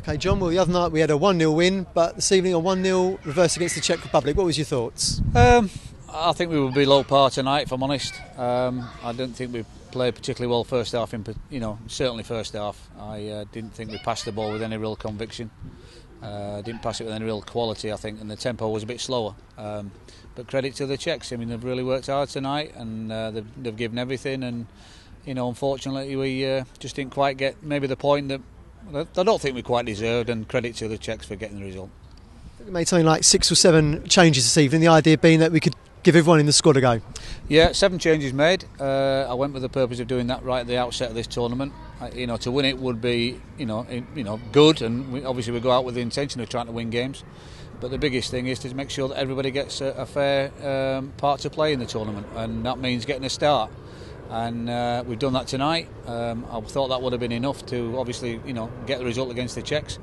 Okay, John, well, the other night we had a 1 0 win, but this evening a 1 0 reverse against the Czech Republic. What was your thoughts? Um, I think we will be low par tonight, if I'm honest. Um, I don't think we played particularly well first half, in, you know, certainly first half. I uh, didn't think we passed the ball with any real conviction. Uh, didn't pass it with any real quality, I think, and the tempo was a bit slower. Um, but credit to the Czechs. I mean, they've really worked hard tonight, and uh, they've, they've given everything. And you know, unfortunately, we uh, just didn't quite get maybe the point that I don't think we quite deserved, and credit to the Czechs for getting the result. We made something like six or seven changes this evening, the idea being that we could give everyone in the squad a go. Yeah, seven changes made. Uh, I went with the purpose of doing that right at the outset of this tournament. Uh, you know, to win it would be, you know, in, you know, good, and we, obviously we go out with the intention of trying to win games. But the biggest thing is to make sure that everybody gets a, a fair um, part to play in the tournament, and that means getting a start and uh, we've done that tonight. Um, I thought that would have been enough to obviously you know get the result against the Czechs,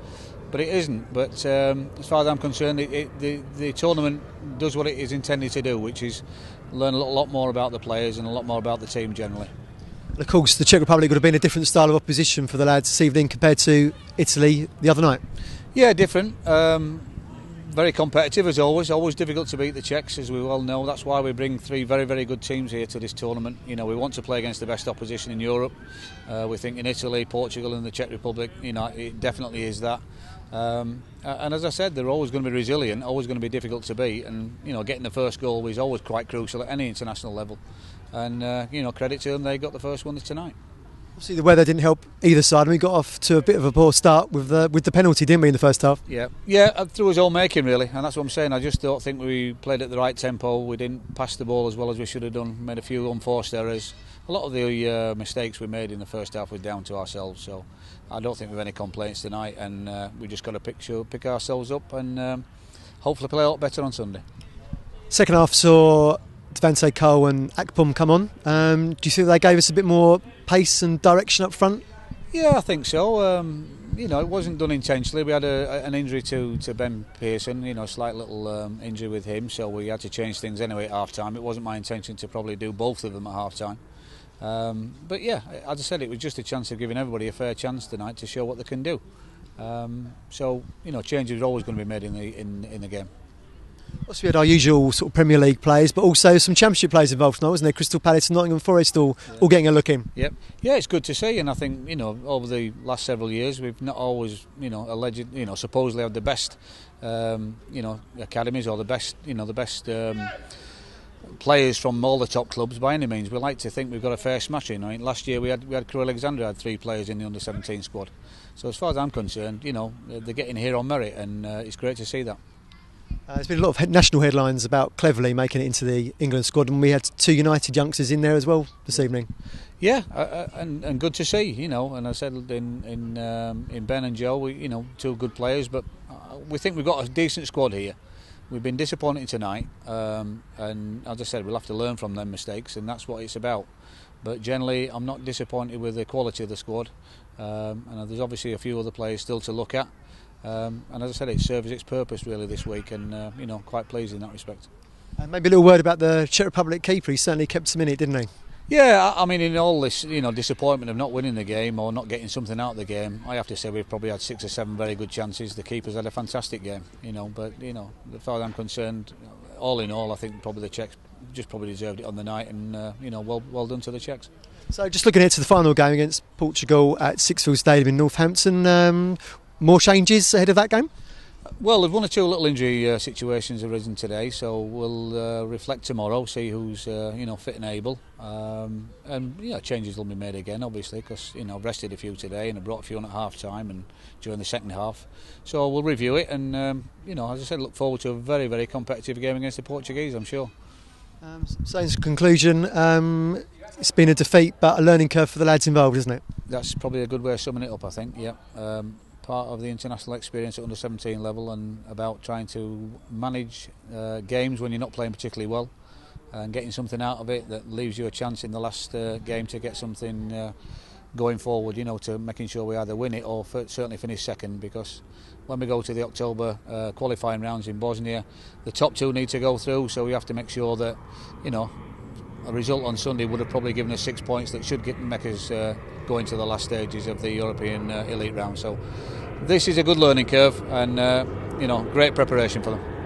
but it isn't. But um, as far as I'm concerned, it, it, the the tournament does what it is intended to do, which is learn a lot more about the players and a lot more about the team generally. Of course, the Czech Republic would have been a different style of opposition for the lads this evening compared to Italy the other night. Yeah, different. Um, very competitive as always, always difficult to beat the Czechs as we well know. That's why we bring three very, very good teams here to this tournament. You know, we want to play against the best opposition in Europe. Uh, we think in Italy, Portugal and the Czech Republic, you know, it definitely is that. Um, and as I said, they're always going to be resilient, always going to be difficult to beat. And, you know, getting the first goal is always quite crucial at any international level. And, uh, you know, credit to them, they got the first one tonight. Obviously, the weather didn't help either side, and we got off to a bit of a poor start with the with the penalty, didn't we, in the first half? Yeah, yeah, through his own making really, and that's what I'm saying. I just don't think we played at the right tempo. We didn't pass the ball as well as we should have done. Made a few unforced errors. A lot of the uh, mistakes we made in the first half was down to ourselves. So I don't think we've any complaints tonight, and uh, we just got to pick pick ourselves up and um, hopefully play a lot better on Sunday. Second half saw Devante Cole and Akpom come on. Um, do you think they gave us a bit more pace and direction up front? Yeah, I think so. Um, you know, it wasn't done intentionally. We had a, an injury to, to Ben Pearson, you know, slight little um, injury with him, so we had to change things anyway at half time. It wasn't my intention to probably do both of them at half time. Um, but yeah, as I said, it was just a chance of giving everybody a fair chance tonight to show what they can do. Um, so, you know, changes are always going to be made in the, in, in the game. Also, we had our usual sort of Premier League players, but also some Championship players involved now, wasn't there? Crystal Palace and Nottingham Forest all, yeah. all getting a look in. Yep. Yeah, it's good to see, and I think you know over the last several years we've not always you know alleged you know supposedly had the best um, you know academies or the best you know the best. Um, players from all the top clubs by any means. We like to think we've got a fair smashing. I mean, last year we had we had Crewe Alexandra had three players in the under 17 squad. So as far as I'm concerned, you know they're getting here on merit, and uh, it's great to see that. Uh, there's been a lot of national headlines about Cleverly making it into the England squad, and we had two United youngsters in there as well this evening. Yeah, uh, uh, and, and good to see, you know. And I said in in um, in Ben and Joe, we, you know, two good players, but uh, we think we've got a decent squad here. We've been disappointed tonight, um, and as I said, we'll have to learn from them mistakes, and that's what it's about. But generally, I'm not disappointed with the quality of the squad, um, and there's obviously a few other players still to look at. Um, and as I said, it serves its purpose really this week, and uh, you know, quite pleased in that respect. Uh, maybe a little word about the Czech Republic keeper. He certainly kept some in it, didn't he? Yeah, I mean, in all this, you know, disappointment of not winning the game or not getting something out of the game, I have to say we've probably had six or seven very good chances. The keeper's had a fantastic game, you know. But you know, as far as I'm concerned, all in all, I think probably the Czechs just probably deserved it on the night, and uh, you know, well, well done to the Czechs. So, just looking ahead to the final game against Portugal at Sixfields Stadium in Northampton, um, More changes ahead of that game? Well, there's one or two little injury uh, situations arisen today, so we'll uh, reflect tomorrow, see who's uh, you know fit and able, um, and yeah, changes will be made again, obviously, because you know I've rested a few today and I brought a few on at half time and during the second half, so we'll review it and um, you know as I said, look forward to a very very competitive game against the Portuguese, I'm sure. Um, so, in conclusion, um, it's been a defeat, but a learning curve for the lads involved, isn't it? That's probably a good way of summing it up, I think. Yeah. Um, part of the international experience at under 17 level and about trying to manage uh, games when you're not playing particularly well and getting something out of it that leaves you a chance in the last uh, game to get something uh, going forward you know to making sure we either win it or certainly finish second because when we go to the October uh, qualifying rounds in Bosnia the top two need to go through so we have to make sure that you know a result on Sunday would have probably given us six points that should get make us uh, go into the last stages of the European uh, elite round. So this is a good learning curve, and uh, you know, great preparation for them.